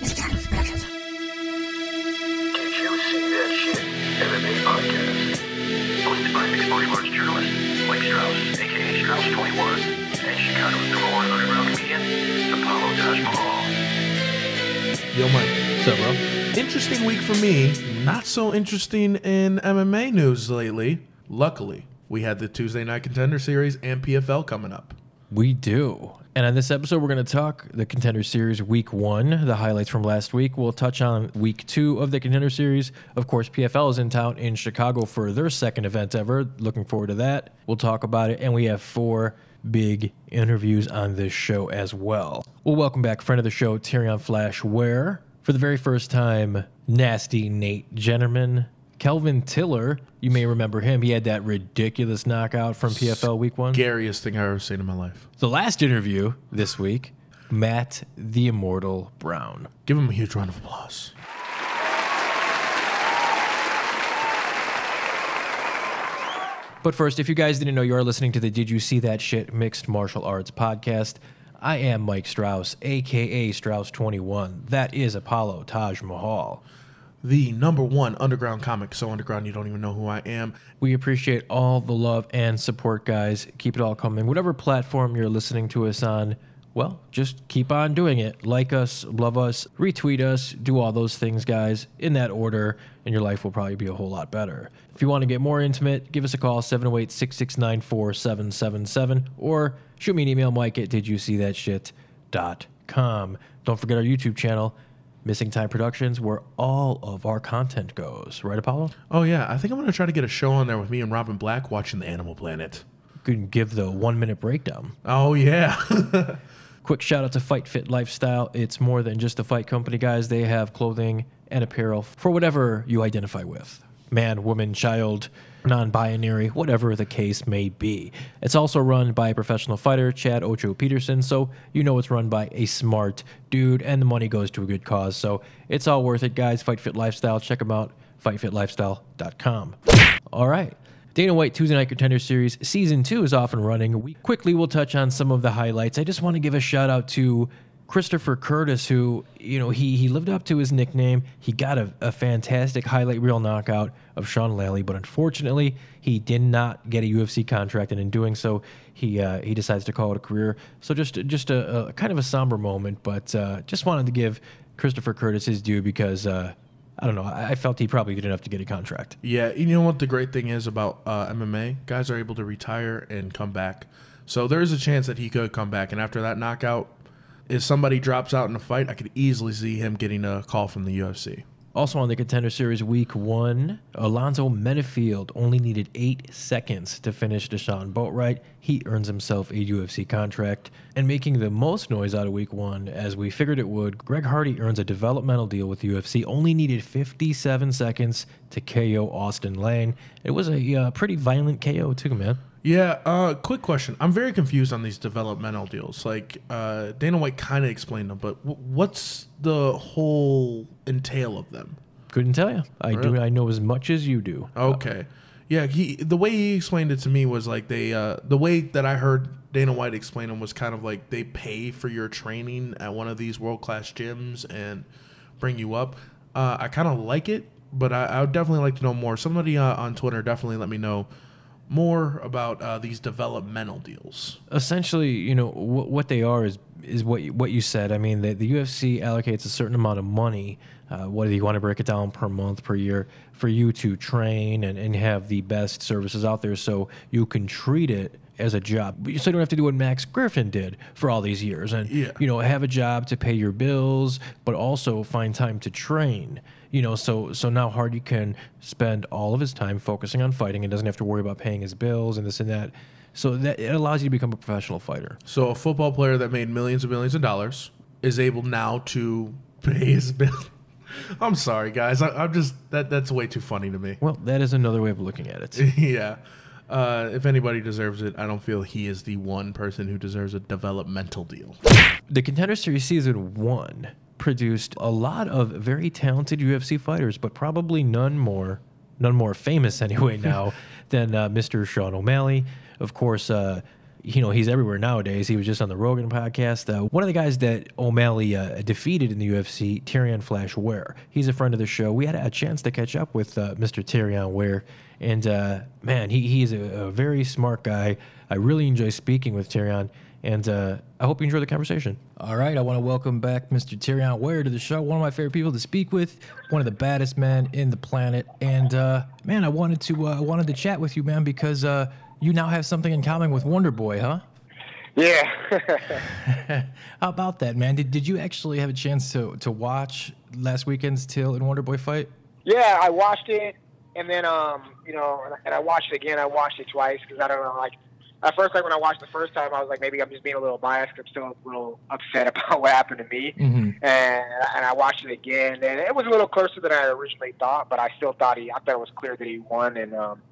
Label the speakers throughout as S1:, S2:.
S1: Did you see that shit? MMA podcast. Hosted by mixed martial arts journalist Mike Strauss, aka Strauss21, and Chicago's number one underground comedian, Apollo Taj Mahal.
S2: Yo, Mike.
S3: What's up, bro?
S2: Interesting week for me. Not so interesting in MMA news lately. Luckily, we had the Tuesday Night Contender Series and PFL coming up.
S3: We do. And on this episode, we're going to talk the Contender Series Week 1, the highlights from last week. We'll touch on Week 2 of the Contender Series. Of course, PFL is in town in Chicago for their second event ever. Looking forward to that. We'll talk about it. And we have four big interviews on this show as well. Well, welcome back, friend of the show, Terrion Flash Ware. For the very first time, Nasty Nate Jennerman. Kelvin Tiller, you may remember him. He had that ridiculous knockout from PFL Week 1.
S2: Scariest thing I've ever seen in my life.
S3: The last interview this week, Matt the Immortal Brown.
S2: Give him a huge round of applause.
S3: But first, if you guys didn't know, you are listening to the Did You See That Shit Mixed Martial Arts podcast. I am Mike Strauss, aka Strauss21. That is Apollo Taj Mahal.
S2: The number one underground comic, so underground you don't even know who I am.
S3: We appreciate all the love and support, guys. Keep it all coming. Whatever platform you're listening to us on, well, just keep on doing it. Like us, love us, retweet us, do all those things, guys, in that order, and your life will probably be a whole lot better. If you want to get more intimate, give us a call, 708 669 4777, or shoot me an email, mike at didyousee.that shit.com. Don't forget our YouTube channel, Missing Time Productions, where all of our content goes. Right, Apollo?
S2: Oh, yeah, I think I'm going to try to get a show on there with me and Robin Black watching the Animal Planet.
S3: Could give the one minute breakdown.
S2: Oh, yeah.
S3: Quick shout out to Fight Fit Lifestyle. It's more than just a fight company, guys. They have clothing and apparel for whatever you identify with man, woman, child, non binary, whatever the case may be. It's also run by a professional fighter, Chad Ocho Peterson, so you know it's run by a smart dude, and the money goes to a good cause. So it's all worth it, guys. Fight Fit Lifestyle. Check them out, fightfitlifestyle.com. All right. Dana White Tuesday Night Contender Series Season 2 is off and running. We quickly will touch on some of the highlights. I just want to give a shout out to Christopher Curtis, who, you know, he, he lived up to his nickname. He got a, a fantastic highlight reel knockout of Sean Lally, but unfortunately, he did not get a UFC contract, and in doing so, he uh, he decides to call it a career. So just just a, a kind of a somber moment, but uh, just wanted to give Christopher Curtis his due because uh, I don't know, I, felt he probably did enough to get a contract.
S2: Yeah, you know what the great thing is about uh, MMA? Guys are able to retire and come back. So there is a chance that he could come back. And after that knockout, if somebody drops out in a fight, I could easily see him getting a call from the UFC.
S3: Also on the Contender Series Week 1, Alonzo Menifield only needed 8 seconds to finish Dashawn Boatwright. He earns himself a UFC contract. And making the most noise out of Week 1, as we figured it would, Greg Hardy earns a developmental deal with UFC. Only needed 57 seconds to KO Austin Lane. It was a uh, pretty violent KO too, man.
S2: Yeah, uh, quick question. I'm very confused on these developmental deals. Like, uh, Dana White kind of explained them, but w- what's the whole entail of them?
S3: Couldn't tell you. I do. I know as much as you do.
S2: Okay. Yeah, he the way he explained it to me was like they uh, the way that I heard Dana White explain them was kind of like they pay for your training at one of these world class gyms and bring you up. Uh, I kind of like it, but I, I would definitely like to know more. Somebody uh, on Twitter definitely let me know more about uh, these developmental deals.
S3: essentially, you know, wh- what they are is is what you, what you said. I mean, the, the UFC allocates a certain amount of money, uh, whether you want to break it down per month, per year, for you to train and, and have the best services out there, so you can treat it as a job. You so you don't have to do what Max Griffin did for all these years, and
S2: Yeah.
S3: you know, have a job to pay your bills, but also find time to train. You know, so so now Hardy can spend all of his time focusing on fighting and doesn't have to worry about paying his bills and this and that. So that it allows you to become a professional fighter.
S2: So a football player that made millions and millions of dollars is able now to pay his bill. I'm sorry, guys. I, I'm just that that's way too funny to me.
S3: Well, that is another way of looking at it.
S2: yeah. Uh, if anybody deserves it, I don't feel he is the one person who deserves a developmental deal.
S3: The Contender Series season one produced a lot of very talented UFC fighters, but probably none more, none more famous anyway now than uh, Mr. Sean O'Malley. Of course, uh, you know, he's everywhere nowadays. He was just on the Rogan podcast. Uh, one of the guys that O'Malley uh, defeated in the UFC, Terrion Flash Ware. He's a friend of the show. We had a chance to catch up with uh, Mr. Terrion Ware, and uh, man, he, he is a, a, very smart guy. I really enjoy speaking with Terrion, and uh, I hope you enjoy the conversation. All right, I want to welcome back Mr. Terrion Ware to the show. One of my favorite people to speak with, one of the baddest men in the planet, and uh, man, I wanted to I wanted to chat with you, man, because you now have something in common with Wonder Boy, huh?
S4: Yeah.
S3: How about that, man? Did, did you actually have a chance to, to watch last weekend's Till and Wonder Boy fight?
S4: Yeah, I watched it, and then um, you know, and I watched it again. I watched it twice because I don't know, like at first, like when I watched the first time, I was like, maybe I'm just being a little biased. I'm still a little upset about what happened to me, mm-hmm. and and I watched it again, and it was a little closer than I originally thought, but I still thought he, I thought it was clear that he won, and um,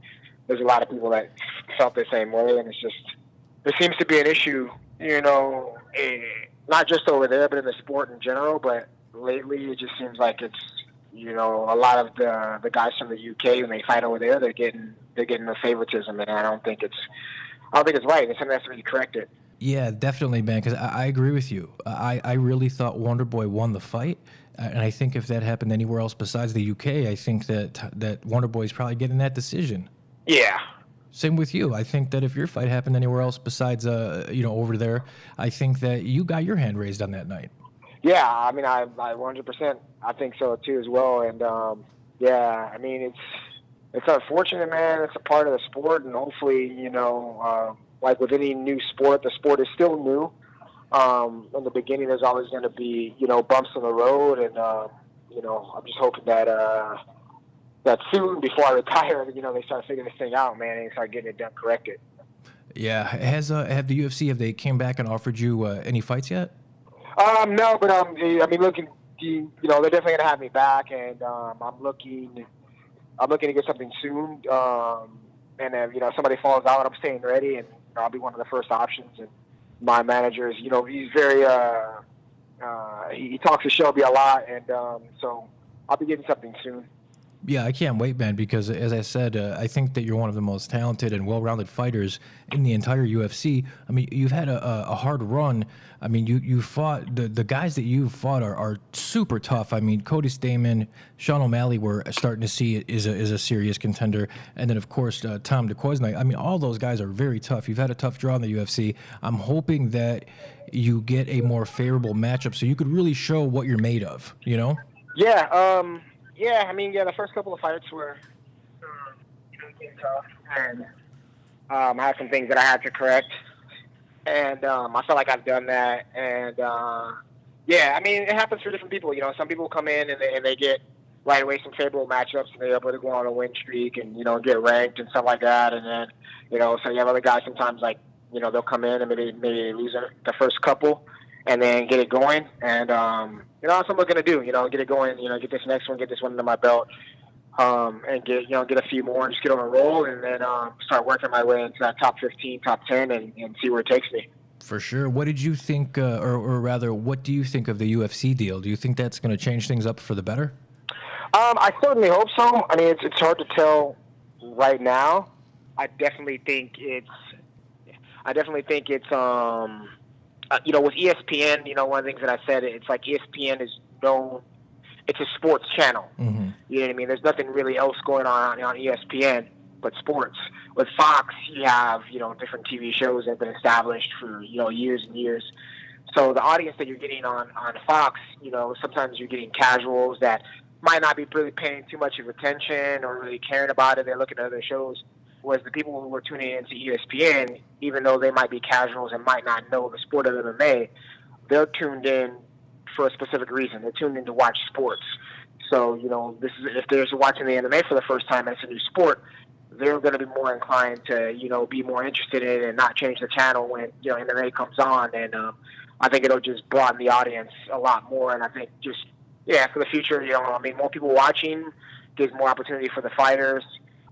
S4: there's a lot of people that felt the same way, and it's just there seems to be an issue, you know, eh, not just over there, but in the sport in general. But lately, it just seems like it's you know a lot of the the guys from the UK when they fight over there, they're getting they're getting the favoritism, and I don't think it's I don't think it's right. It's something has to be corrected.
S3: Yeah, definitely, man. Because I, I, agree with you. I, I really thought Wonder Boy won the fight, and I think if that happened anywhere else besides the UK, I think that that Wonder Boy is probably getting that decision.
S4: Yeah.
S3: Same with you. I think that if your fight happened anywhere else besides, uh, you know, over there, I think that you got your hand raised on that night.
S4: Yeah, I mean, I, I 100%, I think so too as well. And um, yeah, I mean, it's it's unfortunate, man. It's a part of the sport, and hopefully, you know, uh, like with any new sport, the sport is still new. Um, in the beginning, there's always going to be, you know, bumps in the road, and uh, you know, I'm just hoping that. Uh, that soon before I retire, you know, they start figuring this thing out, man, and start getting it done corrected.
S3: Yeah, has uh, have the UFC have they came back and offered you uh, any fights yet?
S4: Um, no, but um, I mean, looking, you know, they're definitely gonna have me back, and um, I'm looking, I'm looking to get something soon. Um, and if you know somebody falls out, I'm staying ready, and you know, I'll be one of the first options. And my manager is, you know, he's very, uh, uh, he, he talks to Shelby a lot, and um, so I'll be getting something soon.
S3: Yeah, I can't wait, man, because as I said, uh, I think that you're one of the most talented and well rounded fighters in the entire UFC. I mean, you've had a, a hard run. I mean, you, you fought, the, the guys that you've fought are, are super tough. I mean, Cody Stamann, Sean O'Malley, we're starting to see is a, is a serious contender. And then, of course, uh, Tom Duquesnoy. I mean, all those guys are very tough. You've had a tough draw in the UFC. I'm hoping that you get a more favorable matchup so you could really show what you're made of, you know?
S4: Yeah. Um yeah, I mean, yeah, the first couple of fights were, um, tough, and um, I had some things that I had to correct, and um, I felt like I've done that, and uh, yeah, I mean, it happens for different people. You know, some people come in and they, and they get right away some favorable matchups, and they're able to go on a win streak, and you know, get ranked and stuff like that, and then you know, so you have other guys sometimes like you know they'll come in and maybe maybe lose the first couple, and then get it going, and um, you know, that's what I'm looking to do. You know, get it going. You know, get this next one, get this one under my belt, um, and get you know get a few more, and just get on a roll, and then um, start working my way into that top 15, top 10, and, and see where it takes me.
S3: For sure. What did you think, uh, or, or rather, what do you think of the UFC deal? Do you think that's going to change things up for the better?
S4: Um, I certainly hope so. I mean, it's it's hard to tell right now. I definitely think it's. I definitely think it's um uh, you know, with ESPN, you know, one of the things that I said, it's like ESPN is known, it's a sports channel. Mm-hmm. You know what I mean? There's nothing really else going on on ESPN but sports. With Fox, you have, you know, different TV shows that have been established for, you know, years and years. So the audience that you're getting on, on Fox, you know, sometimes you're getting casuals that might not be really paying too much of attention or really caring about it. They're looking at other shows was the people who were tuning into ESPN, even though they might be casuals and might not know the sport of MMA, they're tuned in for a specific reason. They're tuned in to watch sports. So, you know, this is if they're watching the MMA for the first time it's a new sport, they're going to be more inclined to, you know, be more interested in it and not change the channel when, you know, MMA comes on. And um, I think it'll just broaden the audience a lot more. And I think just, yeah, for the future, you know, I mean, more people watching gives more opportunity for the fighters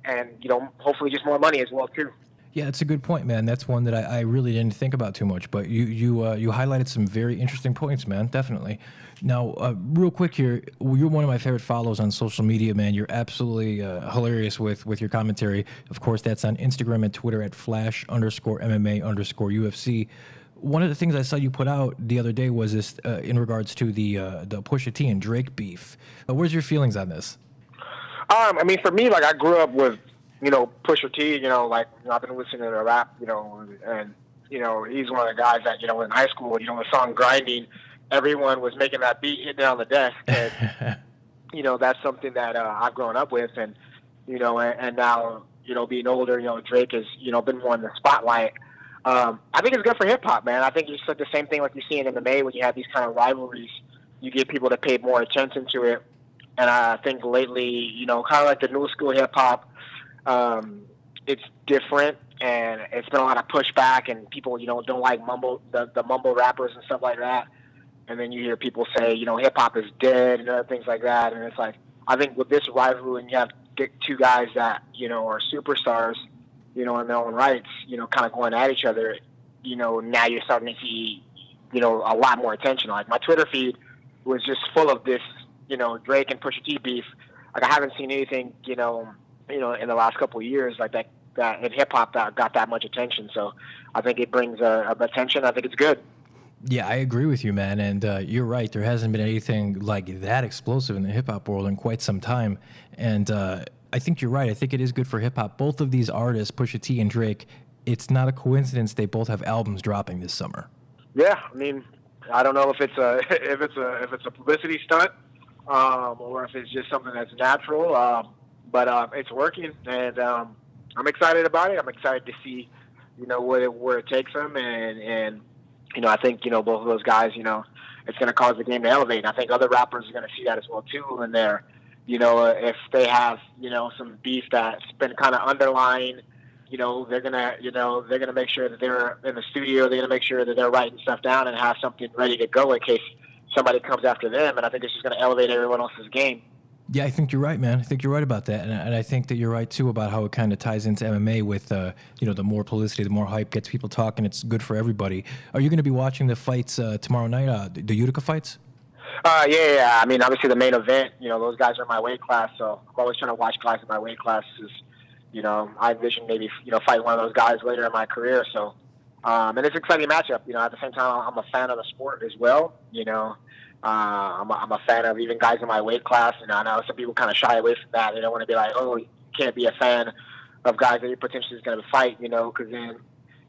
S4: and you know hopefully just more money as well too.
S3: Yeah, it's a good point, man. That's one that I, I really didn't think about too much, but you you uh, you highlighted some very interesting points, man. Definitely. Now, uh, real quick here, you're one of my favorite follows on social media, man. You're absolutely uh, hilarious with with your commentary. Of course, that's on Instagram and Twitter at flash underscore MMA underscore UFC. One of the things I saw you put out the other day was this uh, in regards to the uh, the Pusha T and Drake beef. Uh, where's your feelings on this?
S4: Um, I mean, for me, like I grew up with, you know, Pusha T. You know, like you know, I've been listening to rap. You know, and you know, he's one of the guys that you know in high school. You know, the song "Grinding," everyone was making that beat, hitting it on the desk, and you know, that's something that uh, I've grown up with, and you know, and, and now you know, being older, you know, Drake has you know been more in the spotlight. Um, I think it's good for hip hop, man. I think it's like the same thing like you see in MMA when you have these kind of rivalries. You get people to pay more attention to it, and I think lately, you know, kind of like the new school hip hop, um, it's different, and it's been a lot of pushback, and people, you know, don't like mumble the, the mumble rappers and stuff like that. And then you hear people say, you know, hip hop is dead and other things like that, and it's like I think with this rivalry, and you have two guys that you know are superstars you know, in their own rights, you know, kind of going at each other, you know, now you're starting to see, you know, a lot more attention. Like my Twitter feed was just full of this, you know, Drake and Pusha T beef. Like I haven't seen anything, you know, you know, in the last couple of years like that that in hip hop that got that much attention. So I think it brings uh, attention. I think it's good.
S3: Yeah, I agree with you, man. And uh, you're right. There hasn't been anything like that explosive in the hip hop world in quite some time. And uh, I think you're right. I think it is good for hip hop. Both of these artists, Pusha T and Drake, it's not a coincidence they both have albums dropping this summer.
S4: Yeah, I mean, I don't know if it's a if it's a if it's a publicity stunt um, or if it's just something that's natural, um, but um, it's working, and um, I'm excited about it. I'm excited to see, you know, where it, where it takes them, and and you know, I think you know both of those guys, you know, it's going to cause the game to elevate. And I think other rappers are going to see that as well too, and they're you know, if they have, you know, some beef that's been kind of underlying, you know, they're gonna, you know, they're gonna make sure that they're in the studio. They're gonna make sure that they're writing stuff down and have something ready to go in case somebody comes after them. And I think it's just gonna elevate everyone else's game.
S3: Yeah, I think you're right, man. I think you're right about that, and, and I think that you're right too about how it kind of ties into MMA with, uh, you know, the more publicity, the more hype gets people talking. It's good for everybody. Are you going to be watching the fights uh, tomorrow night? Uh, the Utica fights?
S4: Uh, yeah, yeah. I mean, obviously the main event. You know, those guys are in my weight class, so I'm always trying to watch guys in my weight classes. You know, I envision maybe you know fighting one of those guys later in my career. So, um, and it's an exciting matchup. You know, at the same time, I'm a fan of the sport as well. You know, uh, I'm, a, I'm a fan of even guys in my weight class. And I know some people kind of shy away from that. They don't want to be like, oh, you can't be a fan of guys that you potentially is going to fight. You know, because then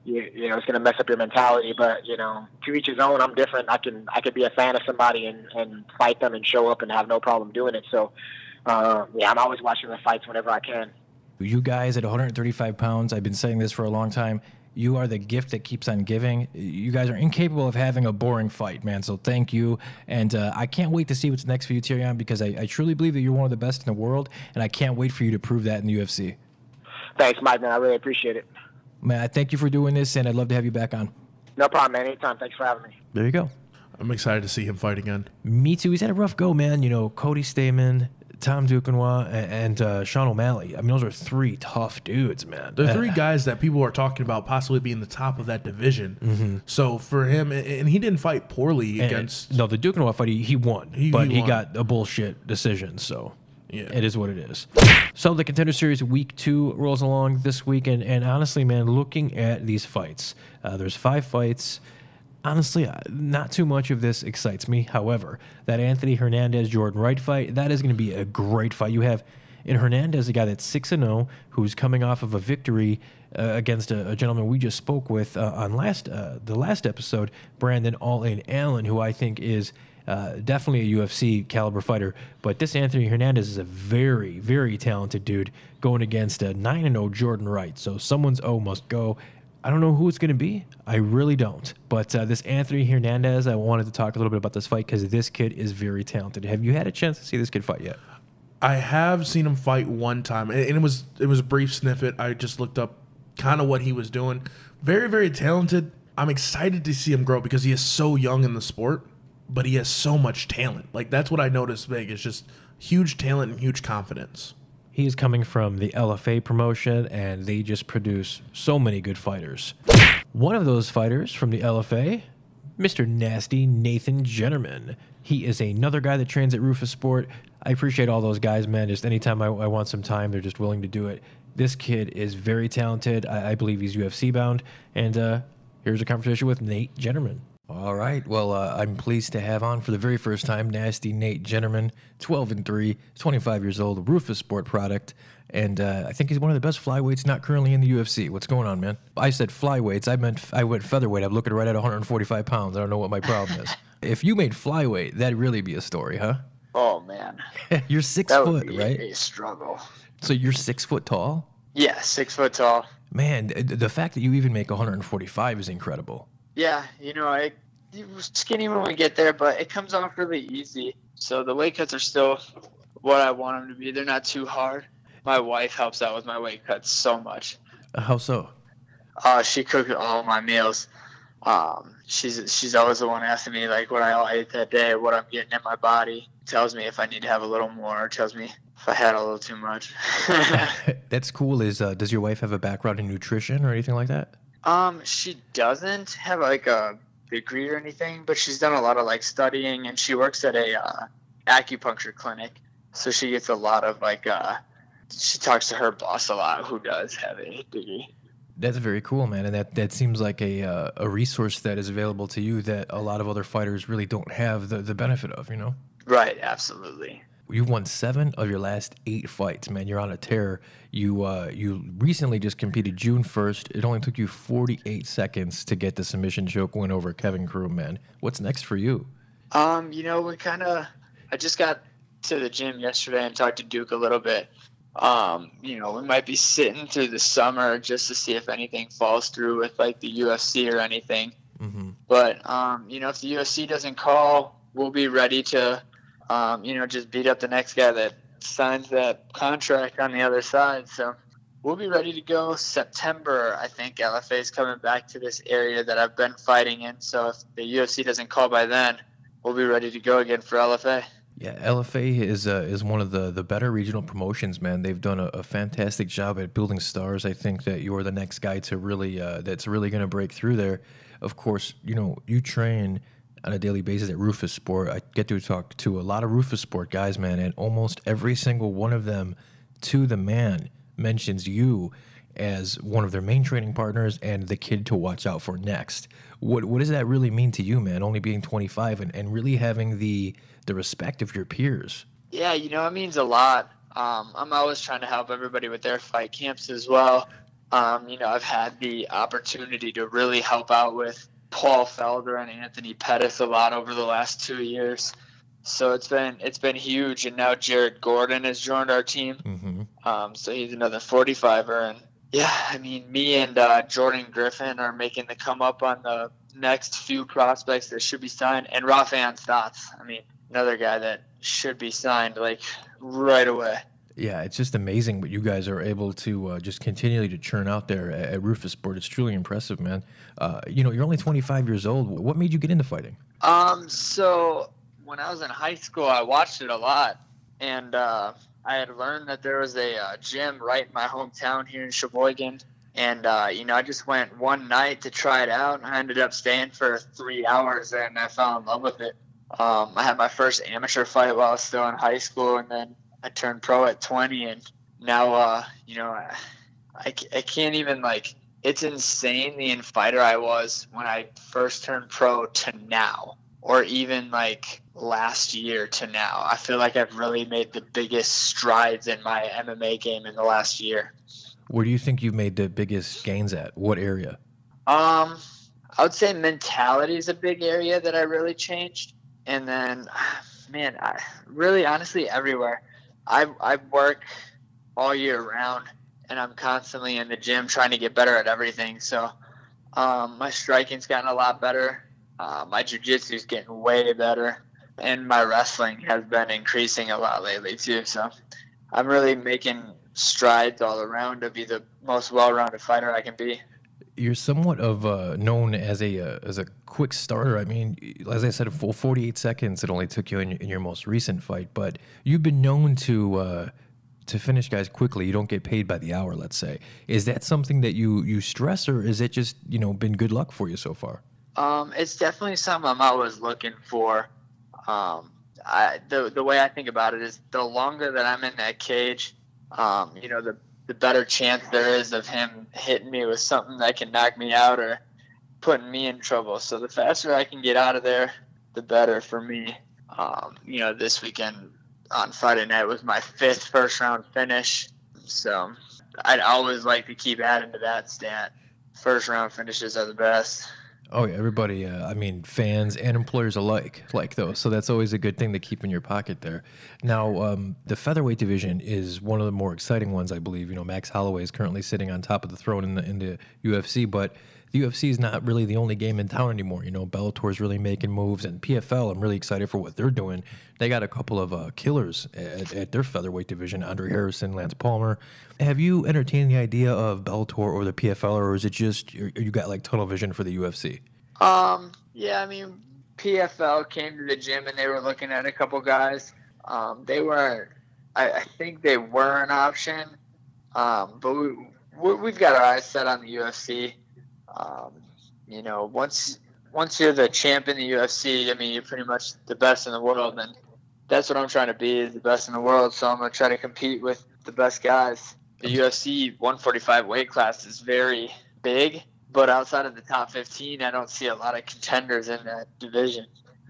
S4: you, you know it's going to mess up your mentality. But you know, to each his own. I'm different. I can I could be a fan of somebody and and fight them and show up and have no problem doing it. So uh, yeah, I'm always watching the fights whenever I can.
S3: You guys at 135 pounds, I've been saying this for a long time. You are the gift that keeps on giving. You guys are incapable of having a boring fight, man. So thank you. And uh, I can't wait to see what's next for you, Terrion, because I, I truly believe that you're one of the best in the world. And I can't wait for you to prove that in the UFC.
S4: Thanks, Mike, man. I really appreciate it.
S3: Man, I thank you for doing this, and I'd love to have you back on.
S4: No problem, man. Anytime. Thanks for having me.
S3: There you go.
S2: I'm excited to see him fight again.
S3: Me too. He's had a rough go, man. You know, Cody Stamann, Tom Duquesnoy, and uh, Sean O'Malley. I mean, those are three tough dudes, man.
S2: The three guys that people are talking about possibly being the top of that division. Mm-hmm. So for him, and he didn't fight poorly
S3: And-
S2: against.
S3: no the Duquesnoy fight. He, he won,
S2: He-
S3: but
S2: he
S3: he,
S2: won.
S3: got a bullshit decision. So
S2: Yeah.
S3: it is what it is. So the contender series week two rolls along this week, and, and honestly, man, looking at these fights, uh, there's five fights. Honestly, not too much of this excites me. However, that Anthony Hernandez Jordan Wright fight, that is going to be a great fight. You have in Hernandez a guy that's six and zero, who's coming off of a victory uh, against a, a gentleman we just spoke with uh, on last uh, the last episode, Brandon All In Allen, who I think is uh, definitely a UFC caliber fighter. But this Anthony Hernandez is a very, very talented dude going against a 9 0 Jordan Wright. So someone's O must go. I don't know who it's going to be. I really don't. But uh, this Anthony Hernandez, I wanted to talk a little bit about this fight because this kid is very talented. Have you had a chance to see this kid fight yet?
S2: I have seen him fight one time, and it was it was a brief snippet. I just looked up kind of what he was doing. Very, very talented. I'm excited to see him grow because he is so young in the sport, but he has so much talent. Like that's what I noticed big is just huge talent and huge confidence.
S3: He is coming from the LFA promotion, and they just produce so many good fighters. One of those fighters from the LFA, Mr. Nasty Nathan Jennerman. He is another guy that trains at Roufusport. I appreciate all those guys, man. Just anytime I, I want some time, they're just willing to do it. This kid is very talented. I, I believe he's UFC bound. And uh, here's a conversation with Nate Jennerman. All right. Well, uh, I'm pleased to have on for the very first time Nasty Nate Jennerman, 12 and 3, 25 years old, Roufusport product. And uh, I think he's one of the best flyweights not currently in the UFC. What's going on, man? I said flyweights. I meant I went featherweight. I'm looking right at 145 pounds. I don't know what my problem is. if you made flyweight, that'd really be a story, huh?
S5: Oh man,
S3: you're six
S5: that
S3: foot,
S5: would be
S3: right?
S5: a struggle.
S3: So you're six foot tall.
S5: Yeah, six foot tall.
S3: Man, th- the fact that you even make 145 is incredible.
S5: Yeah, you know, I skinny when we get there, but it comes off really easy. So the weight cuts are still what I want them to be. They're not too hard. My wife helps out with my weight cuts so much.
S3: Uh, How so?
S5: Uh, she cooks all my meals. Um, she's she's always the one asking me like what I ate that day, what I'm getting in my body. Tells me if I need to have a little more. Tells me if I had a little too much.
S3: That's cool. Is uh, does your wife have a background in nutrition or anything like that?
S5: Um, she doesn't have like a degree or anything, but she's done a lot of like studying, and she works at a uh, acupuncture clinic, so she gets a lot of like. Uh, she talks to her boss a lot, who does have a degree.
S3: That's very cool, man, and that, that seems like a uh, a resource that is available to you that a lot of other fighters really don't have the, the benefit of. You know,
S5: Right, absolutely.
S3: You won seven of your last eight fights, man. You're on a tear. You uh, you recently just competed June first. It only took you 48 seconds to get the submission choke win over Kevin Crew, man. What's next for you?
S5: Um, you know, we kind of. I just got to the gym yesterday and talked to Duke a little bit. Um, you know, we might be sitting through the summer just to see if anything falls through with like the UFC or anything.
S3: Mm-hmm.
S5: But um, you know, if the UFC doesn't call, we'll be ready to, um, you know, just beat up the next guy that signs that contract on the other side. So we'll be ready to go September. I think LFA is coming back to this area that I've been fighting in. So if the UFC doesn't call by then, we'll be ready to go again for LFA.
S3: Yeah, LFA is uh, is one of the, the better regional promotions, man. They've done a, a fantastic job at building stars. I think that you're the next guy to really uh, that's really going to break through there. Of course, you know you train on a daily basis at Roufusport. I get to talk to a lot of Rufus Sport guys, man, and almost every single one of them, to the man, mentions you as one of their main training partners and the kid to watch out for next. What what does that really mean to you, man? Only being 25 and, and really having the the respect of your peers.
S5: Yeah, you know, it means a lot. Um, I'm always trying to help everybody with their fight camps as well. Um, you know, I've had the opportunity to really help out with Paul Felder and Anthony Pettis a lot over the last two years. So it's been it's been huge, and now Jared Gordon has joined our team.
S3: Mm-hmm.
S5: Um, so he's another 45er, and yeah, I mean, me and uh, Jordan Griffin are making the come up on the next few prospects that should be signed, and Raufeon Stots. I mean, another guy that should be signed like right away.
S3: Yeah, it's just amazing what you guys are able to uh, just continually to churn out there at, Roufusport. It's truly impressive, man. Uh, you know, you're only 25 years old. What made you get into fighting?
S5: Um, so when I was in high school, I watched it a lot, and uh, I had learned that there was a uh, gym right in my hometown here in Sheboygan. And uh, you know, I just went one night to try it out, and I ended up staying for three hours, and I fell in love with it. Um, I had my first amateur fight while I was still in high school, and then I turned pro at 20, and now, uh, you know, I, I, I can't even like. It's insane the in fighter I was when I first turned pro to now, or even like last year to now. I feel like I've really made the biggest strides in my MMA game in the last year.
S3: Where do you think you've made the biggest gains at? What area?
S5: Um, I would say mentality is a big area that I really changed, and then, man, I really honestly everywhere. I I work all year round, and I'm constantly in the gym trying to get better at everything. So, um, my striking's gotten a lot better. Uh, my jujitsu's getting way better, and my wrestling has been increasing a lot lately too. So, I'm really making strides all around to be the most well-rounded fighter I can be.
S3: You're somewhat of uh, known as a uh, as a quick starter. I mean, as I said, full 48 seconds it only took you in, in your most recent fight, but you've been known to uh, to finish guys quickly. You don't get paid by the hour, let's say. Is that something that you you stress, or is it just you know been good luck for you so far?
S5: Um, it's definitely something I'm always looking for. Um, I, the the way I think about it is the longer that I'm in that cage, um, you know, the the better chance there is of him hitting me with something that can knock me out or putting me in trouble. So the faster I can get out of there, the better for me. Um, you know, this weekend on Friday night was my fifth first round finish. So I'd always like to keep adding to that stat. First round finishes are the best.
S3: Oh yeah, everybody. Uh, I mean, fans and employers alike like those. So that's always a good thing to keep in your pocket there. Now, um, the featherweight division is one of the more exciting ones, I believe. You know, Max Holloway is currently sitting on top of the throne in the in the UFC, but the UFC is not really the only game in town anymore. You know, Bellator is really making moves, and PFL. I'm really excited for what they're doing. They got a couple of uh, killers at, at, their featherweight division: Andre Harrison, Lance Palmer. Have you entertained the idea of Bellator or the PFL, or is it just you got like tunnel vision for the UFC?
S5: Um, yeah, I mean, PFL came to the gym and they were looking at a couple guys. Um, they were, I, I think they were an option, um, but we, we've got our eyes set on the UFC. Um, you know, once once you're the champ in the UFC, I mean, you're pretty much the best in the world, and that's what I'm trying to be is the best in the world. So I'm gonna try to compete with the best guys. The UFC 145 weight class is very big, but outside of the top 15, I don't see a lot of contenders in that division.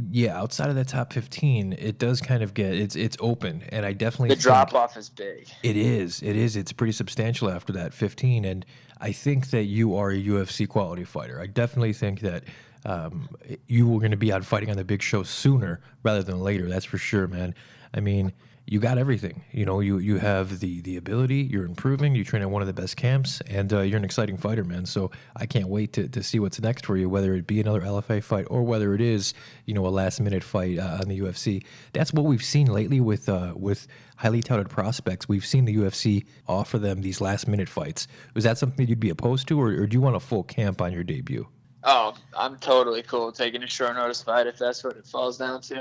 S3: Yeah, outside of the top 15, it does kind of get it's it's open, and I definitely
S5: the drop off is big.
S3: It is, it is, it's pretty substantial after that 15, and I think that you are a UFC quality fighter. I definitely think that um, you were going to be out fighting on the big show sooner rather than later. That's for sure, man. I mean, you got everything. You know, you you have the the ability. You're improving. You train at one of the best camps, and uh, you're an exciting fighter, man. So I can't wait to, to see what's next for you. Whether it be another LFA fight or whether it is you know a last minute fight uh, on the UFC. That's what we've seen lately with uh, with highly touted prospects. We've seen the UFC offer them these last minute fights. Was that something that you'd be opposed to, or, or do you want a full camp on your debut?
S5: Oh, I'm totally cool taking a short notice fight if that's what it falls down to.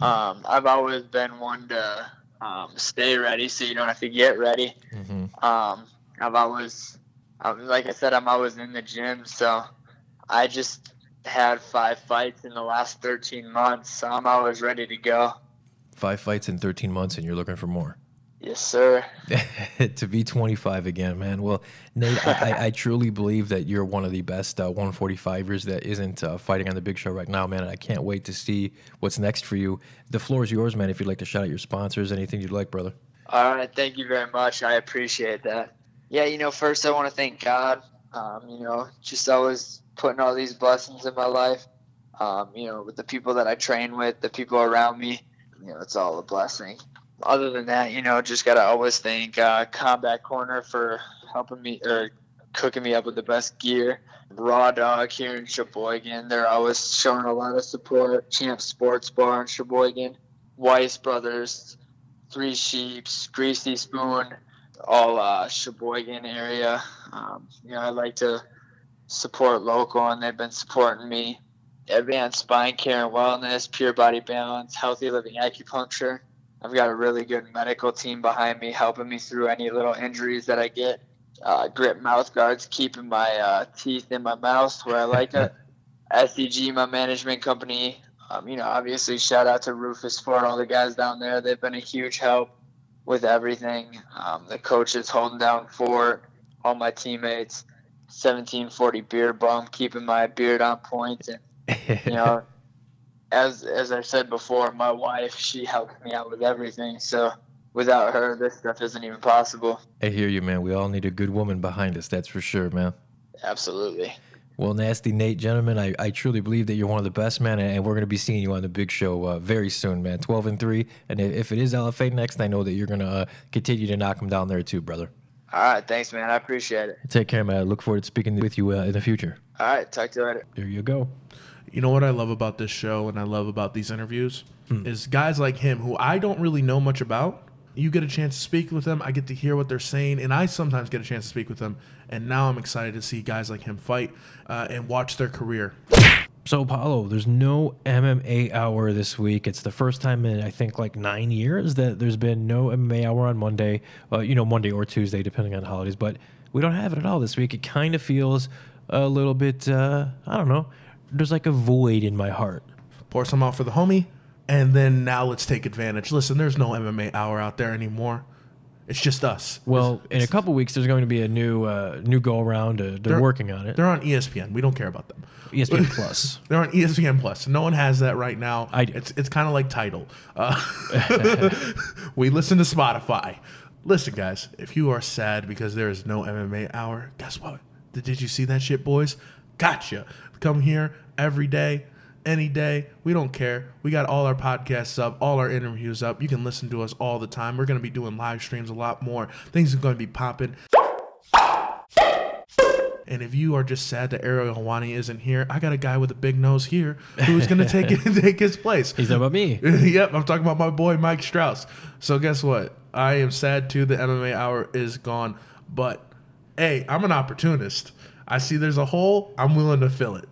S5: Um, I've always been one to um, stay ready so you don't have to get ready. Mm-hmm. Um, I've always, um, like I said, I'm always in the gym, so I just had five fights in the last 13 months, so I'm always ready to go.
S3: Five fights in 13 months, and you're looking for more.
S5: Yes, sir.
S3: to be 25 again, man. Well, Nate, I, I, truly believe that you're one of the best uh, 145ers that isn't uh, fighting on the big show right now, man. And I can't wait to see what's next for you. The floor is yours, man. If you'd like to shout out your sponsors, anything you'd like, brother.
S5: All right. Thank you very much. I appreciate that. Yeah, you know, first I want to thank God. Um, you know, just always putting all these blessings in my life. Um, you know, with the people that I train with, the people around me. You know, it's all a blessing other than that, you know, just gotta always thank uh, Combat Corner for helping me or cooking me up with the best gear. Raw Dog here in Sheboygan, they're always showing a lot of support. Champ Sports Bar in Sheboygan, Weiss Brothers, Three Sheeps, Greasy Spoon, all uh, Sheboygan area. Um, you know, I like to support local, and they've been supporting me. Advanced Spine Care and Wellness, Pure Body Balance, Healthy Living Acupuncture I've got a really good medical team behind me, helping me through any little injuries that I get. Uh, grip mouth guards, keeping my uh, teeth in my mouth where I like it. SEG, my management company. Um, you know, obviously, shout out to Roufusport, all the guys down there. They've been a huge help with everything. Um, the coaches holding down for all my teammates. 1740 beard bump, keeping my beard on point, and you know, as as I said before, my wife she helped me out with everything. So without her, this stuff isn't even possible.
S3: I hear you, man. We all need a good woman behind us. That's for sure, man.
S5: Absolutely.
S3: Well, nasty Nate, Jennerman, I, I truly believe that you're one of the best, man, and we're going to be seeing you on the big show uh, very soon, man. 12 and 3. And if it is LFA next, I know that you're going to uh, continue to knock them down there too, brother.
S5: All right. Thanks, man. I appreciate it.
S3: Take care, man. I look forward to speaking with you uh, in the future.
S5: All right. Talk to you later.
S3: There you go.
S2: You know what I love about this show and I love about these interviews hmm. is guys like him who I don't really know much about. You get a chance to speak with them. I get to hear what they're saying, and I sometimes get a chance to speak with them. And now I'm excited to see guys like him fight uh, and watch their career.
S3: So, Paulo, there's no MMA hour this week. It's the first time in, I think, like nine years that there's been no MMA hour on Monday, uh, you know, Monday or Tuesday, depending on holidays. But we don't have it at all this week. It kind of feels a little bit, uh, I don't know, there's like a void in my heart.
S2: Pour some out for the homie, and then now let's take advantage. Listen, there's no MMA hour out there anymore. It's just us.
S3: Well, in a couple weeks, there's going to be a new uh, new go around. Uh, they're,
S2: They're-
S3: working on it.
S2: They're on ESPN. We don't care about them.
S3: ESPN Plus.
S2: They're on ESPN Plus. No one has that right now.
S3: I do.
S2: It's it's kind of like title. Uh, we listen to Spotify. Listen, guys, if you are sad because there is no MMA hour, guess what? Did, did you see that shit, boys? Gotcha. Come here every day, any day. We don't care. We got all our podcasts up, all our interviews up. You can listen to us all the time. We're going to be doing live streams a lot more. Things are going to be popping. And if you are just sad that Ariel Helwani isn't here, I got a guy with a big nose here who's going to take it, take his place.
S3: He's talking about me.
S2: yep, I'm talking about my boy Mike Strauss. So guess what? I am sad too. The MMA hour is gone, but hey, I'm an opportunist. I see there's a hole. I'm willing to fill it.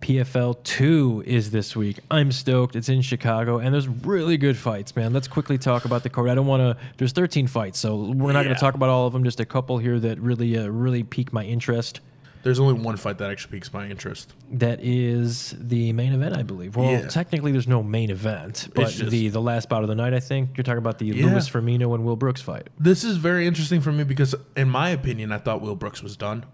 S3: PFL 2 is this week. I'm stoked. It's in Chicago, and there's really good fights, man. Let's quickly talk about the card. I don't want to. There's 13 fights, so we're not going to talk about all of them. Just a couple here that really, uh, really pique my interest.
S2: There's only one fight that actually piques my interest.
S3: That is the main event, I believe. Well,
S2: Yeah.
S3: technically, there's no main event, but
S2: just-
S3: the the last bout of the night, I think you're talking about the
S2: Yeah.
S3: Luis Firmino and Will Brooks fight.
S2: This is very interesting for me because, in my opinion, I thought Will Brooks was done.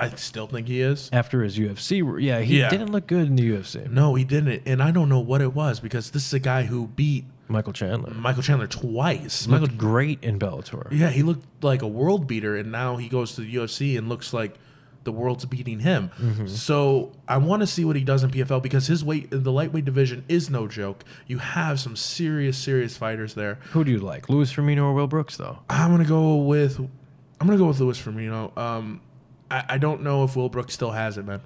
S2: I still think he is.
S3: After his UFC, yeah, he
S2: Yeah.
S3: didn't look good in the UFC.
S2: No, he didn't, and I don't know what it was because this is a guy who beat
S3: Michael Chandler
S2: Michael Chandler twice. Michael
S3: looked great in Bellator.
S2: Yeah, he looked like a world beater, and now he goes to the UFC and looks like the world's beating him. So I want to see what he does in PFL because his weight, in the lightweight division, is no joke. You have some serious, serious fighters there.
S3: Who do you like, Luis Firmino or Will Brooks, though?
S2: I'm gonna go with, I'm gonna go with Luis Firmino. Um, I, I don't know if Will Brooks still has it, man.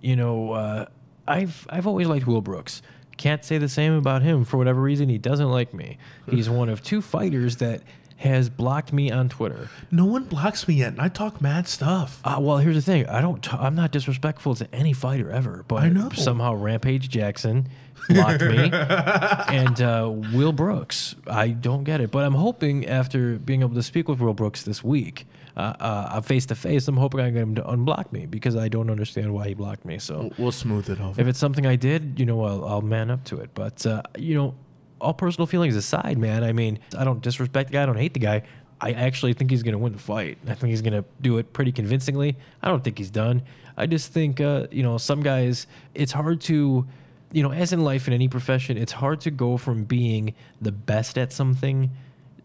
S3: you know, uh, I've I've always liked Will Brooks. Can't say the same about him for whatever reason. He doesn't like me. He's one of two fighters that has blocked me on Twitter.
S2: No one blocks me yet, and I talk mad stuff.
S3: Uh, well, here's the thing. I don't. T- I'm not disrespectful to any fighter ever, but
S2: I know.
S3: somehow Rampage Jackson blocked me, and uh, Will Brooks. I don't get it, but I'm hoping after being able to speak with Will Brooks this week, uh, uh, face to face, I'm hoping I get him to unblock me because I don't understand why he blocked me. So
S2: We'll smooth it over.
S3: if it's something I did, you know, I'll, I'll man up to it. But uh, you know, all personal feelings aside, man. I mean, I don't disrespect the guy. I don't hate the guy. I actually think he's going to win the fight. I think he's going to do it pretty convincingly. I don't think he's done. I just think, uh, you know, some guys, it's hard to, you know, as in life in any profession, it's hard to go from being the best at something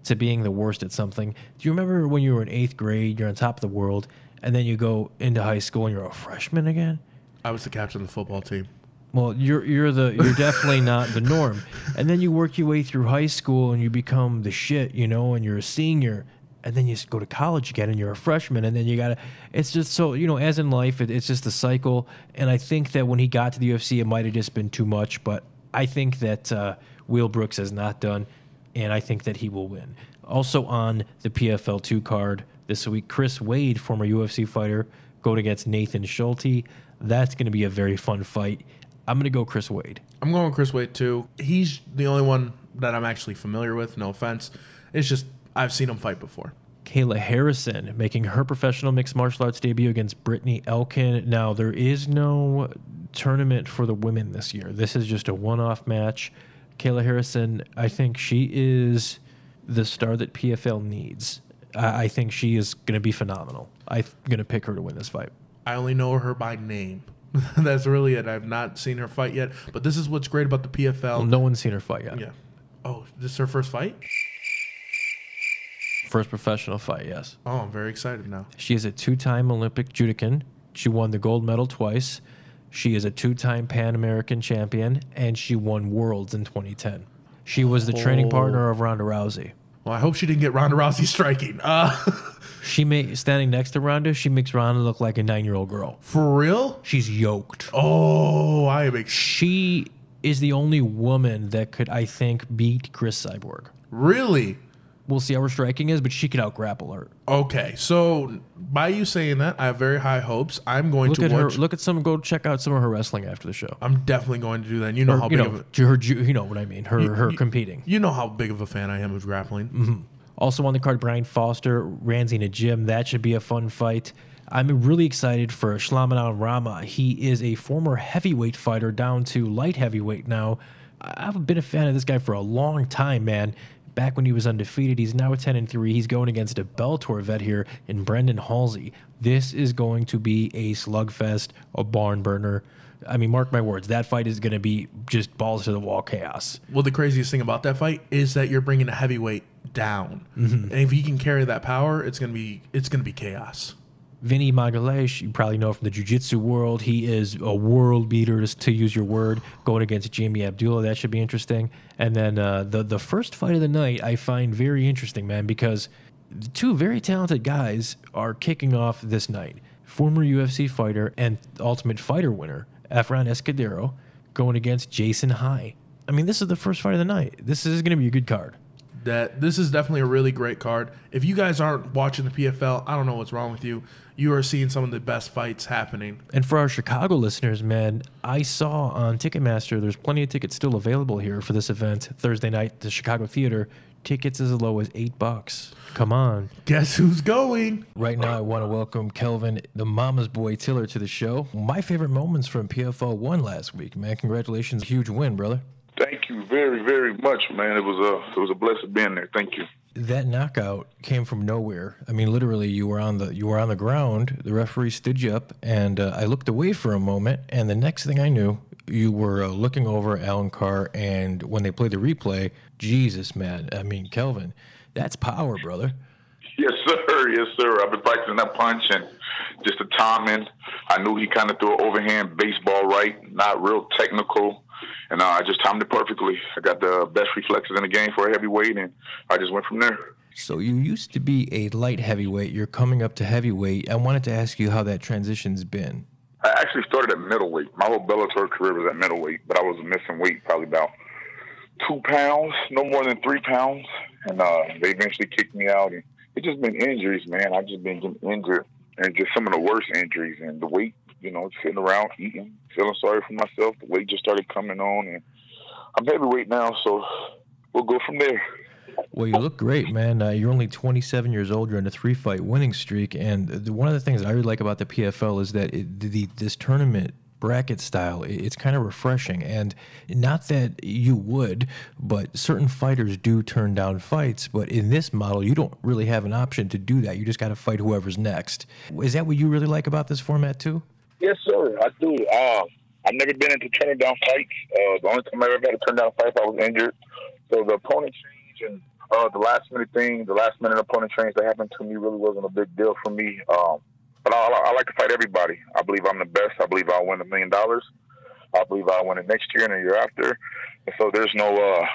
S3: to being the worst at something. Do you remember when you were in eighth grade, you're on top of the world, and then you go into high school and you're a freshman again?
S2: I was the captain of the football team.
S3: Well, you're you're the you're definitely not the norm. And then you work your way through high school and you become the shit, you know, and you're a senior. And then you go to college again and you're a freshman. And then you got to, it's just so, you know, as in life, it, it's just a cycle. And I think that when he got to the UFC, it might have just been too much. But I think that uh, Will Brooks has not done. And I think that he will win. Also on the PFL 2 card this week, Chris Wade, former UFC fighter, going against Nathan Schulte. That's going to be a very fun fight. I'm going to go Chris Wade.
S2: I'm going Chris Wade too. He's the only one that I'm actually familiar with. No offense. It's just I've seen him fight before.
S3: Kayla Harrison making her professional mixed martial arts debut against Brittany Elkin. Now, there is no tournament for the women this year. This is just a one off match. Kayla Harrison, I think she is the star that PFL needs. I, I think she is going to be phenomenal. I'm going to pick her to win this fight.
S2: I only know her by name. That's really it. I've not seen her fight yet. But this is what's great about the PFL.
S3: Well, no one's seen her fight yet.
S2: Yeah. Oh, this is her first fight?
S3: First professional fight, yes.
S2: Oh, I'm very excited now.
S3: She is a two time Olympic judokan. She won the gold medal twice. She is a two time Pan American champion, and she won Worlds in 2010. She was the training
S2: Oh.
S3: partner of Ronda Rousey.
S2: Well, I hope she didn't get Ronda Rousey striking. Uh,
S3: She standing next to Ronda. She makes Ronda look like a nine year old girl.
S2: for real?
S3: She's yoked.
S2: Oh, I am ex-
S3: She is the only woman that could, I think, beat Cris Cyborg.
S2: really.
S3: We'll see how her striking is, but she can out grapple her.
S2: Okay, so by you saying that, I have very high hopes. I'm going
S3: Look
S2: to
S3: at her.
S2: watch.
S3: Look at some. Go check out some of her wrestling after the show.
S2: I'm definitely going to do that. You know
S3: Or,
S2: how
S3: you
S2: big
S3: know,
S2: of a,
S3: her. ju- You know what I mean. Her. her competing.
S2: you know how big of a fan I am of grappling.
S3: Mm-hmm. Also on the card, Brian Foster, Ramsey Nijem. That should be a fun fight. I'm really excited for Smealinho Rama. He is a former heavyweight fighter down to light heavyweight now. I've been a fan of this guy for a long time, man. Back when he was undefeated, he's now at 10 and 3. He's going against a Bellator vet here in Brendan Halsey. This is going to be a slugfest, a barn burner. I mean, mark my words, that fight is going to be just balls to the wall chaos.
S2: Well, the craziest thing about that fight is that you're bringing a heavyweight down,
S3: Mm-hmm.
S2: and if he can carry that power, it's gonna be it's gonna be chaos.
S3: Vinny Magalhães, you probably know from the jiu-jitsu world. He is a world beater, to, use your word, going against Jamie Abdallah. That should be interesting. And then uh, the the first fight of the night, I find very interesting, man, because two very talented guys are kicking off this night. Former UFC fighter and Ultimate Fighter winner Efrain Escudero going against Jason High. I mean, this is the first fight of the night. This is going to be a good card.
S2: That this is definitely a really great card. If you guys aren't watching the PFL, I don't know what's wrong with you. You are seeing some of the best fights happening.
S3: And for our Chicago listeners, man, I saw on Ticketmaster there's plenty of tickets still available here for this event Thursday night, the Chicago Theater. Tickets as low as eight bucks. Come on.
S2: Guess who's going?
S3: Right now, I want to welcome Kelvin, the mama's boy Tiller, to the show. My favorite moments from PFL 1 last week, man. Congratulations. Huge win, brother.
S6: Thank you very, very much, man. It was a it was a blessing being there. Thank you.
S3: That knockout came from nowhere. I mean, literally, you were on the you were on the ground. The referee stood you up, and uh, I looked away for a moment. And the next thing I knew, you were uh, looking over Alencar. And when they played the replay, Jesus, man! I mean, Kelvin, that's power, brother.
S6: Yes, sir. Yes, sir. I've been practicing that punch and just the timing. I knew he kind of threw an overhand baseball right, not real technical. And uh, I just timed it perfectly. I got the best reflexes in the game for a heavyweight, and I just went from there.
S3: So you used to be a light heavyweight. You're coming up to heavyweight. I wanted to ask you how that transition's been.
S6: I actually started at middleweight. My whole Bellator career was at middleweight, but I was missing weight probably about two pounds, no more than three pounds. And uh, they eventually kicked me out. And it's just been injuries, man. I've just been getting injured, and just some of the worst injuries. And the weight, you know, sitting around eating, feeling sorry for myself. The weight just started coming on, and I'm heavyweight now, so we'll go from there.
S3: Well, you look great, man. Uh, you're only 27 years old. You're on a three-fight winning streak, and the, one of the things that I really like about the PFL is that it, the, this tournament bracket style. It's kind of refreshing. And not that you would, but certain fighters do turn down fights. But in this model, you don't really have an option to do that. You just got to fight whoever's next. Is that what you really like about this format too?
S6: Yes, sir. I do. Uh, I've never been into turning down fights. Uh, the only time I ever had to turn down a fight, I was injured. So the opponent change and uh, the last minute thing, the last minute opponent change that happened to me really wasn't a big deal for me. Um, but I, I like to fight everybody. I believe I'm the best. I believe I'll win a million dollars. I believe I'll win it next year and the year after. And so there's no uh,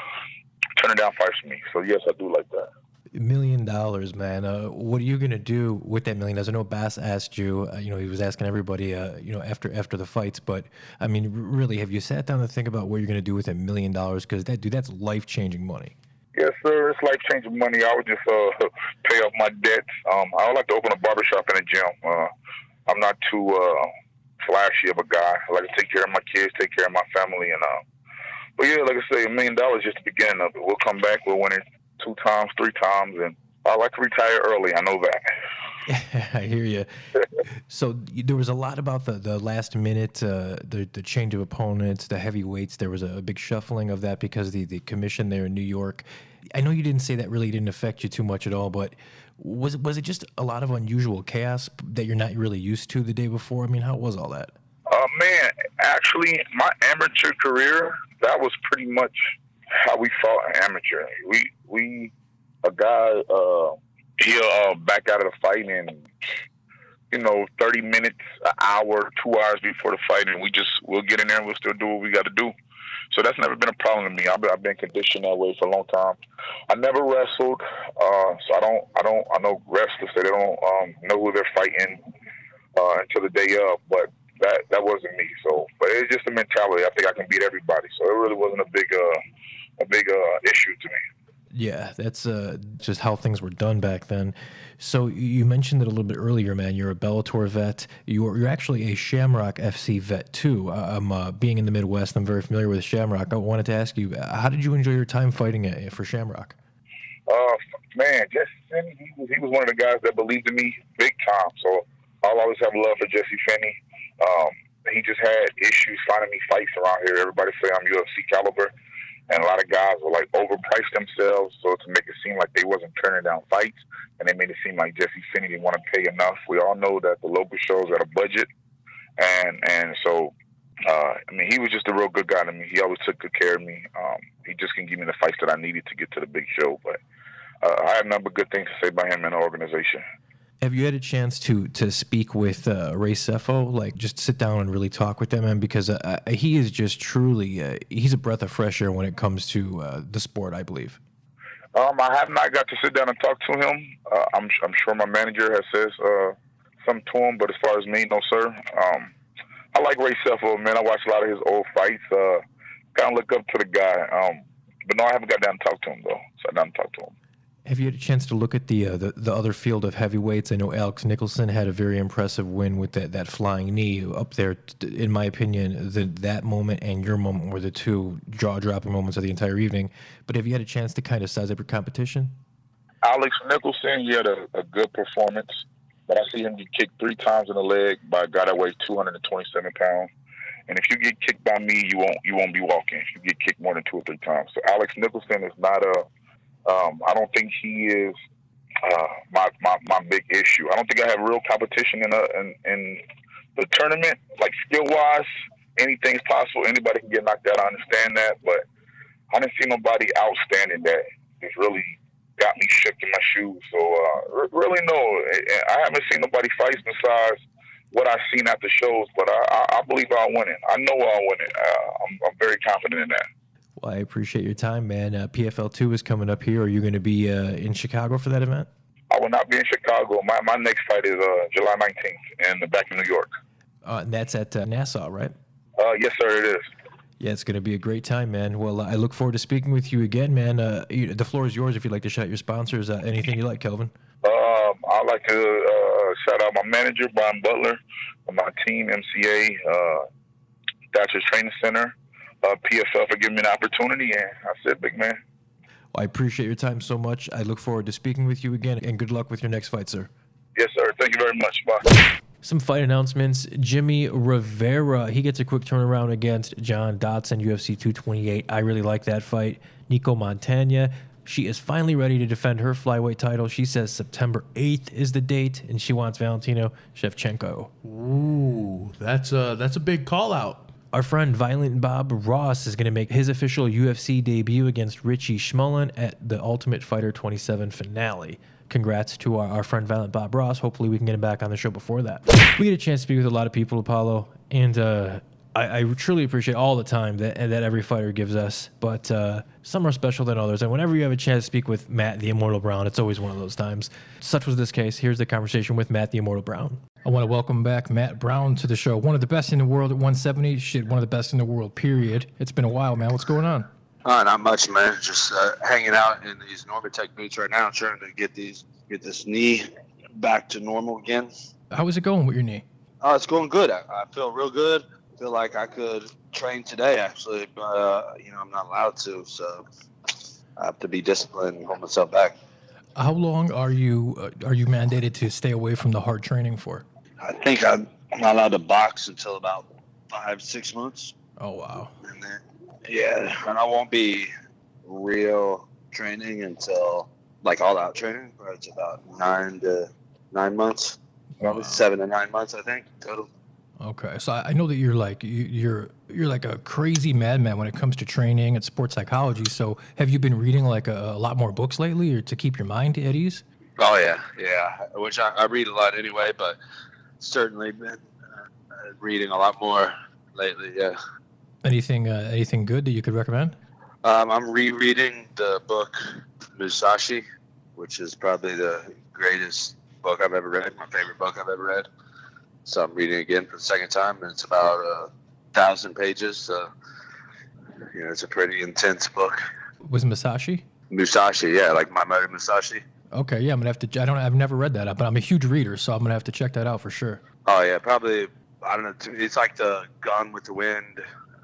S6: turning down fights for me. So yes, I do like that.
S3: Million dollars, man. Uh, what are you gonna do with that million dollars? I know Bass asked you. Uh, you know, he was asking everybody. Uh, you know, after after the fights. But I mean, really, have you sat down to think about what you're gonna do with that million dollars? Because that dude, that's life changing money.
S6: Yes, sir. It's life changing money. I would just uh, pay off my debts. Um, I would like to open a barbershop and a gym. Uh, I'm not too uh, flashy of a guy. I like to take care of my kids, take care of my family, and but yeah, like I say, a million dollars just the beginning of it. We'll come back. We'll win it two times, three times, and I like to retire early. I know that.
S3: I hear you. So there was a lot about the, the last minute, uh, the the change of opponents, the heavyweights. There was a, a big shuffling of that because the the commission there in New York. I know you didn't say that really didn't affect you too much at all, but was it was it just a lot of unusual chaos that you're not really used to the day before? I mean, how was all that?
S6: Uh, man, actually, my amateur career that was pretty much how we fought amateur. We we a guy uh, he'll uh, back out of the fight in you know thirty minutes, an hour, two hours before the fight, and we just we'll get in there and we'll still do what we got to do. So that's never been a problem to me. I've been, I've been conditioned that way for a long time. I never wrestled, uh, so I don't I don't I know wrestlers they don't um, know who they're fighting uh, until the day of, but that that wasn't me. So, but it's just a mentality. I think I can beat everybody. So it really wasn't a big uh, a big uh, issue to me.
S3: Yeah, that's uh, just how things were done back then. So you mentioned it a little bit earlier, man. You're a Bellator vet. You're you're actually a Shamrock FC vet too. I'm uh, being in the Midwest. I'm very familiar with Shamrock. I wanted to ask you, uh, how did you enjoy your time fighting uh, for Shamrock?
S6: Uh, man, Jesse Finney, he was, he was one of the guys that believed in me big time. So I'll always have love for Jesse Finney. Um, he just had issues finding me fights around here. Everybody say I'm UFC caliber and a lot of guys will like overprice themselves so to make it seem like they wasn't turning down fights, and they made it seem like Jesse Finney didn't want to pay enough. We all know that the local shows are a budget, and and so uh, I mean he was just a real good guy to me. He always took good care of me. Um, he just can give me the fights that I needed to get to the big show, but. Uh, I have a number of good things to say about him and the organization.
S3: Have you had a chance to to speak with uh, Ray Sefo? Like, just sit down and really talk with him, man, because uh, uh, he is just truly uh, he's a breath of fresh air when it comes to uh, the sport. I believe.
S6: Um, I have not got to sit down and talk to him. Uh, I'm I'm sure my manager has said something to him, but as far as me, no, sir. Um, I like Ray Sefo, man. I watch a lot of his old fights. kind of look up to the guy. Um, but no, I haven't got down to talk to him though. Sat down and talk to him.
S3: Have you had a chance to look at the, uh, the the other field of heavyweights? I know Alex Nicholson had a very impressive win with that, that flying knee up there. In my opinion, the, that moment and your moment were the two jaw dropping moments of the entire evening. But have you had a chance to kind of size up your competition?
S6: Alex Nicholson, he had a, a good performance, but I see him get kicked three times in the leg by a guy that weighs 227 pounds. And if you get kicked by me, you won't you won't be walking. If you get kicked more than two or three times, so Alex Nicholson is not a um, I don't think he is uh, my, my my big issue. I don't think I have real competition in a in, in the tournament. Like skill wise, anything's possible. Anybody can get knocked out. I understand that, but I didn't see nobody outstanding that has really got me shook in my shoes. So uh, really, no, I haven't seen nobody fight besides what I've seen at the shows. But I, I, I believe I'll win it. I know I'll win it. Uh, I'm, I'm very confident in that.
S3: Well, I appreciate your time, man. Uh, PFL two is coming up here. Are you going to be uh, in Chicago for that event?
S6: I will not be in Chicago. My my next fight is uh, July nineteenth in back in New York.
S3: Uh, and that's at uh, Nassau, right?
S6: Uh, yes, sir. It is.
S3: Yeah, it's going to be a great time, man. Well, I look forward to speaking with you again, man. You, the floor is yours if you'd like to shout your sponsors. anything you like, Kelvin.
S6: Um, I'd like to shout out my manager, Brian Butler, my team, MCA, Thatcher's Training Center, uh, PFL for giving me an opportunity, and I said, big man.
S3: Well, I appreciate your time so much. I look forward to speaking with you again, and good luck with your next fight, sir.
S6: Yes, sir. Thank you very much. Bye.
S3: Some fight announcements. Jimmy Rivera, he gets a quick turnaround against John Dodson, UFC 228. I really like that fight. Nicco Montaño, she is finally ready to defend her flyweight title. She says September 8th is the date, and she wants Valentina Shevchenko.
S2: Ooh, that's a that's a big call out.
S3: Our friend Violent Bob Ross is going to make his official UFC debut against Richie Schmullen at the Ultimate Fighter 27 finale. Congrats to our, our friend Violent Bob Ross. Hopefully, we can get him back on the show before that. We get a chance to speak with a lot of people, Apollo, and uh, I, I, truly appreciate all the time that that every fighter gives us. But uh, some are special than others, and whenever you have a chance to speak with Matt the Immortal Brown, it's always one of those times. Such was this case. Here's the conversation with Matt the Immortal Brown. I want to welcome back Matt Brown to the show. One of the best in the world at 170. Shit, one of the best in the world. Period. It's been a while, man. What's going on?
S7: Uh, not much, man. Just uh, hanging out in these Normatec boots right now, trying to get these get this knee back to normal again.
S3: How is it going with your knee?
S7: Oh, it's going good. I, I feel real good. I feel like I could train today, actually, but uh, you know I'm not allowed to, so I have to be disciplined and hold myself back.
S3: How long are you uh, are you mandated to stay away from the hard training for?
S7: I think I'm not allowed to box until about five, six months.
S3: Oh wow!
S7: And then, yeah, and I won't be real training until like all out training, but it's about nine to nine months, probably wow. seven to nine months, I think total.
S3: Okay, so I know that you're like you're you're like a crazy madman when it comes to training and sports psychology. So have you been reading like a, a lot more books lately, or to keep your mind at ease?
S7: Oh yeah, yeah. Which I, I read a lot anyway, but certainly been uh, reading a lot more lately. Yeah.
S3: Anything uh, anything good that you could recommend?
S7: Um, I'm rereading the book Musashi, which is probably the greatest book I've ever read. My favorite book I've ever read. So I'm reading again for the second time, and it's about a thousand pages. So you know, it's a pretty intense book.
S3: Was Musashi?
S7: Musashi, yeah, like Mamoru Musashi.
S3: Okay, yeah, I'm gonna have to. I don't. I've never read that, up, but I'm a huge reader, so I'm gonna have to check that out for sure.
S7: Oh yeah, probably. I don't know. It's like the Gone with the Wind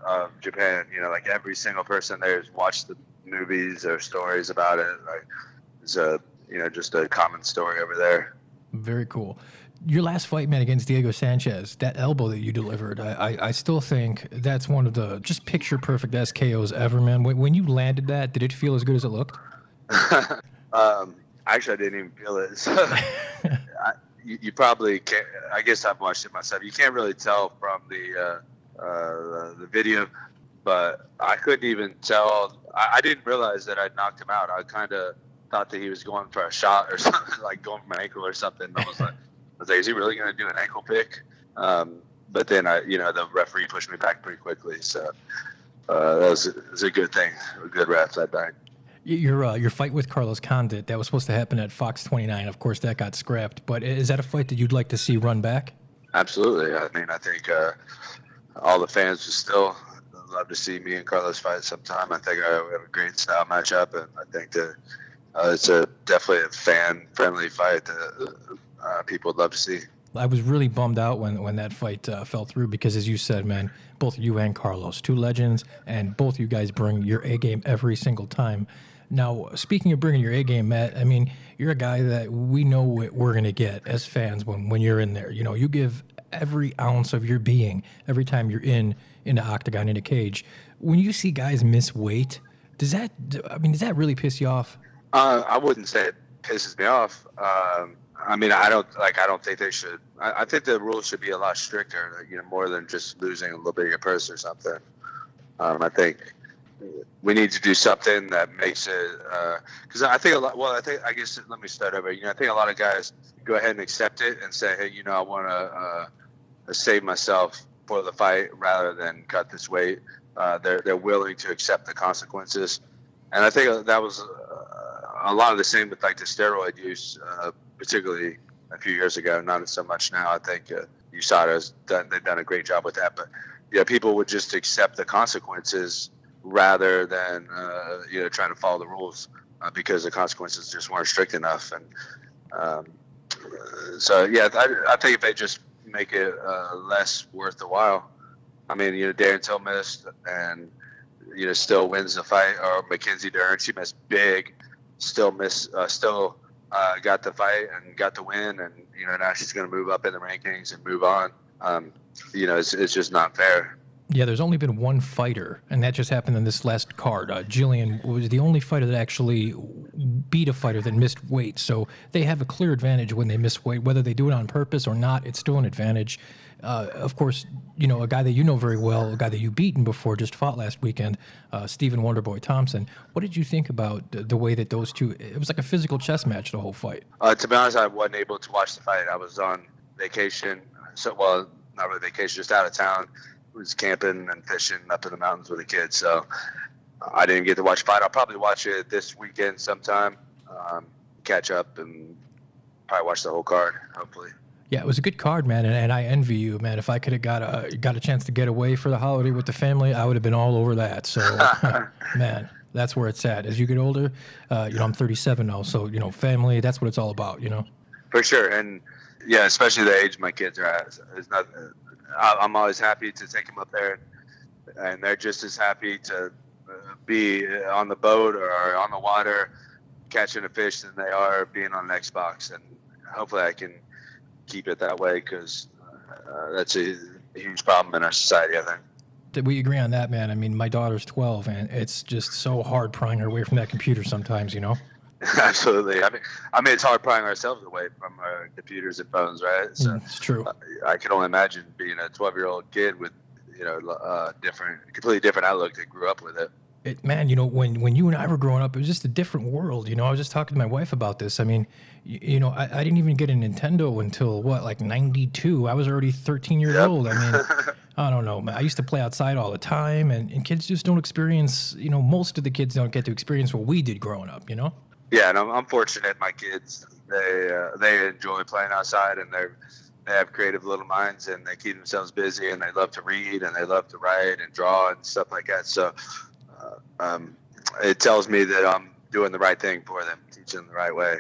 S7: of Japan. You know, like every single person there's watched the movies or stories about it. Like it's a you know just a common story over there.
S3: Very cool. Your last fight, man, against Diego Sanchez, that elbow that you delivered, I, I, I still think that's one of the just picture perfect SKOs ever, man. When, when you landed that, did it feel as good as it looked?
S7: um, actually, I didn't even feel it. So, I, you, you probably can't. I guess I've watched it myself. You can't really tell from the uh, uh, the video, but I couldn't even tell. I, I didn't realize that I'd knocked him out. I kind of thought that he was going for a shot or something, like going for an ankle or something. I was like, I was like, is he really going to do an ankle pick? Um, but then I, you know, the referee pushed me back pretty quickly. So uh, that was, was a good thing. A good ref that night.
S3: Your uh, your fight with Carlos Condit that was supposed to happen at Fox 29. Of course, that got scrapped. But is that a fight that you'd like to see run back?
S7: Absolutely. I mean, I think uh, all the fans would still love to see me and Carlos fight sometime. I think uh, we have a great style matchup, and I think that uh, it's a definitely a fan-friendly fight that uh, people would love to see.
S3: I was really bummed out when when that fight uh, fell through because, as you said, man, both you and Carlos, two legends, and both you guys bring your A game every single time. Now, speaking of bringing your A game, Matt, I mean, you're a guy that we know what we're gonna get as fans when when you're in there. You know, you give every ounce of your being every time you're in in the octagon in a cage. When you see guys miss weight, does that? I mean, does that really piss you off?
S7: Uh, I wouldn't say it pisses me off. Um, I mean, I don't like. I don't think they should. I, I think the rules should be a lot stricter. You know, more than just losing a little bit of your purse or something. Um, I think we need to do something that makes it. Because I think a lot. Well, I think I guess let me start over. You know, I think a lot of guys go ahead and accept it and say, hey, you know, I want to uh, save myself for the fight rather than cut this weight. Uh, they're they're willing to accept the consequences, and I think that was uh, a lot of the same with like the steroid use, uh, particularly a few years ago. Not so much now. I think uh, USADA's done they've done a great job with that, but yeah, people would just accept the consequences rather than uh, you know trying to follow the rules uh, because the consequences just weren't strict enough. And um, so yeah, I, I think if they just make it uh, less worth the while. I mean, you know, Darren Till missed and you know still wins the fight, or Mackenzie Dern, she missed big, still miss, uh, still uh, got the fight and got the win, and you know now she's going to move up in the rankings and move on. Um, you know, it's, it's just not fair.
S3: Yeah, there's only been one fighter, and that just happened in this last card. Uh, Jillian was the only fighter that actually beat a fighter that missed weight. So they have a clear advantage when they miss weight. Whether they do it on purpose or not, it's still an advantage. Uh, of course, you know, a guy that you know very well, a guy that you've beaten before, just fought last weekend, uh, Stephen Wonderboy Thompson. What did you think about the, way that those two, it was like a physical chess match the whole fight?
S7: Uh, to be honest, I wasn't able to watch the fight. I was on vacation. So, well, not really vacation, just out of town. Was camping and fishing up in the mountains with the kids. So I didn't get to watch fight. I'll probably watch it this weekend sometime. Um, catch up and probably watch the whole card. Hopefully.
S3: Yeah, it was a good card, man, and, and I envy you, man. If I could have got a got a chance to get away for the holiday with the family, I would have been all over that. So, man, that's where it's at. As you get older, uh, you know, I'm 37 now, so you know, family, that's what it's all about, you know.
S7: For sure, and yeah, especially the age my kids are at. It's not. I'm always happy to take them up there, and they're just as happy to uh, be on the boat or on the water catching a fish than they are being on an Xbox. And hopefully, I can keep it that way because uh, that's a huge problem in our society. I think.
S3: We agree on that, man? I mean, my daughter's 12, and it's just so hard prying her away from that computer sometimes, you know.
S7: Absolutely. I mean, I mean, it's hard prying ourselves away from our computers and phones, right? So
S3: Mm, it's true.
S7: uh, I can only imagine being a 12 year old kid with, you know, uh, different, completely different outlook that grew up with it.
S3: It, man, you know, when, when you and I were growing up, it was just a different world. You know, I was just talking to my wife about this. I mean, you, you know, I, I didn't even get a Nintendo until what, like 92. I was already 13 years
S7: Yep.
S3: old. I mean, I don't know, man. I used to play outside all the time, and, and kids just don't experience, you know, most of the kids don't get to experience what we did growing up, you know?
S7: Yeah, and I'm, I'm fortunate. My kids, they uh, they enjoy playing outside, and they're they have creative little minds, and they keep themselves busy, and they love to read, and they love to write and draw and stuff like that. So, uh, um, it tells me that I'm doing the right thing for them, teaching them the right way.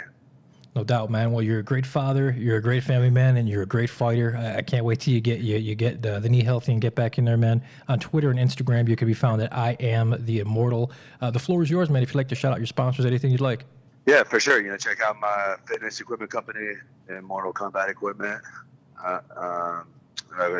S3: No doubt, man. Well, you're a great father. You're a great family man, and you're a great fighter. I, I can't wait till you get you, you get the, the knee healthy and get back in there, man. On Twitter and Instagram, you can be found at I am the immortal. Uh, the floor is yours, man. If you'd like to shout out your sponsors, anything you'd like.
S7: Yeah, for sure. You know, check out my fitness equipment company, Immortal Combat Equipment. Uh, um,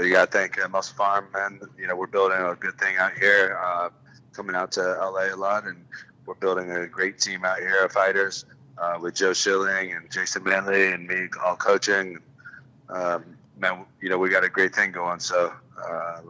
S7: you got to thank MusclePharm, man. You know, we're building a good thing out here. Uh, coming out to LA a lot, and we're building a great team out here of fighters uh, with Joe Schilling and Jason Manley and me all coaching. Um, man, you know, we got a great thing going. So, uh,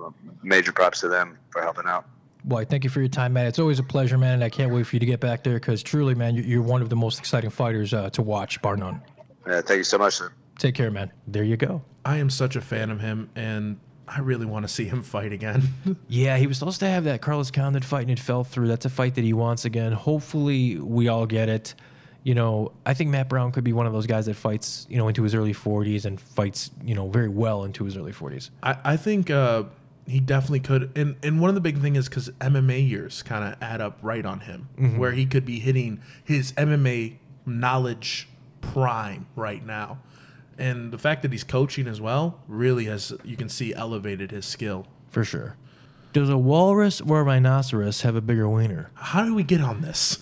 S7: major props to them for helping out.
S3: Well, thank you for your time, man. It's always a pleasure, man, and I can't wait for you to get back there because truly, man, you're, you're one of the most exciting fighters uh, to watch, bar none.
S7: Yeah, thank you so much. Sir.
S3: Take care, man. There you go.
S2: I am such a fan of him, and I really want to see him fight again.
S3: Yeah, he was supposed to have that Carlos Condit fight and it fell through. That's a fight that he wants again. Hopefully, we all get it. You know, I think Matt Brown could be one of those guys that fights, you know, into his early 40s and fights, you know, very well into his early 40s.
S2: I, I think uh, he definitely could. And and one of the big thing is because MMA years kind of add up right on him, mm-hmm. where he could be hitting his MMA knowledge prime right now. And the fact that he's coaching as well really has you can see elevated his skill
S3: for sure. Does a walrus or a rhinoceros have a bigger wiener?
S2: How do we get on this?